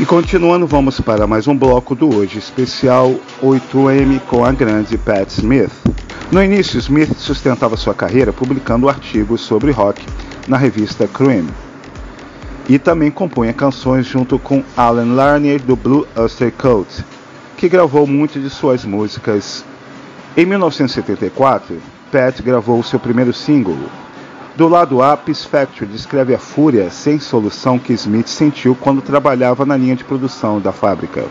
E continuando, vamos para mais um bloco do hoje especial 8M com a grande Pat Smith. No início, Smith sustentava sua carreira publicando artigos sobre rock na revista Cream. E também compunha canções junto com Alan Larner do Blue Oyster Cult, que gravou muitas de suas músicas. Em 1974, Pat gravou seu primeiro single, do lado A, Peace Factory descreve a fúria sem solução que Smith sentiu quando trabalhava na linha de produção da fábrica,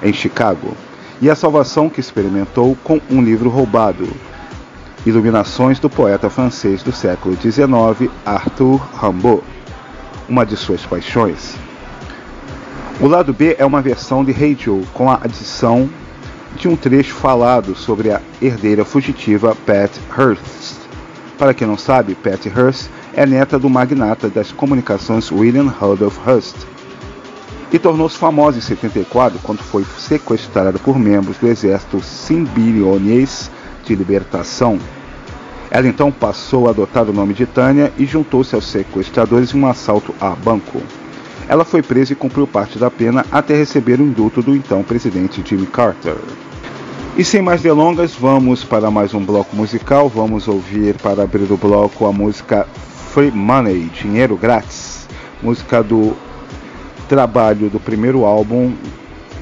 em Chicago, e a salvação que experimentou com um livro roubado. Iluminações do poeta francês do século XIX, Arthur Rimbaud, uma de suas paixões. O lado B é uma versão de Joe com a adição de um trecho falado sobre a herdeira fugitiva Pat Hearst. Para quem não sabe, Patty Hearst é neta do magnata das comunicações William Rudolph Hearst e tornou-se famosa em 74 quando foi sequestrada por membros do exército Simbilionês de Libertação. Ela então passou a adotar o nome de Tânia e juntou-se aos sequestradores em um assalto a banco. Ela foi presa e cumpriu parte da pena até receber o indulto do então presidente Jimmy Carter. E sem mais delongas, vamos para mais um bloco musical. Vamos ouvir para abrir o bloco a música Free Money, Dinheiro Grátis, música do trabalho do primeiro álbum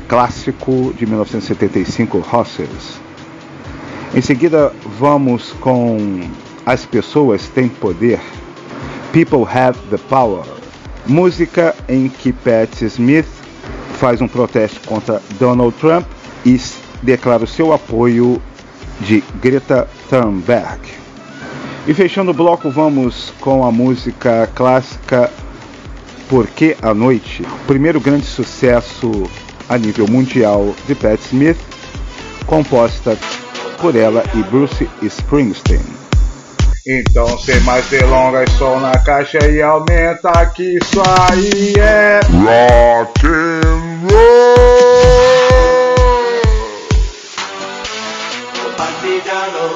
clássico de 1975, Hustlers. Em seguida, vamos com As Pessoas Têm Poder, People Have the Power, música em que Pat Smith faz um protesto contra Donald Trump e declara o seu apoio de Greta Thunberg. E fechando o bloco, vamos com a música clássica Porque a Noite, primeiro grande sucesso a nível mundial de Pat Smith, composta por ela e Bruce Springsteen. Então, sem mais delongas, som na caixa e aumenta que isso aí é rock জানো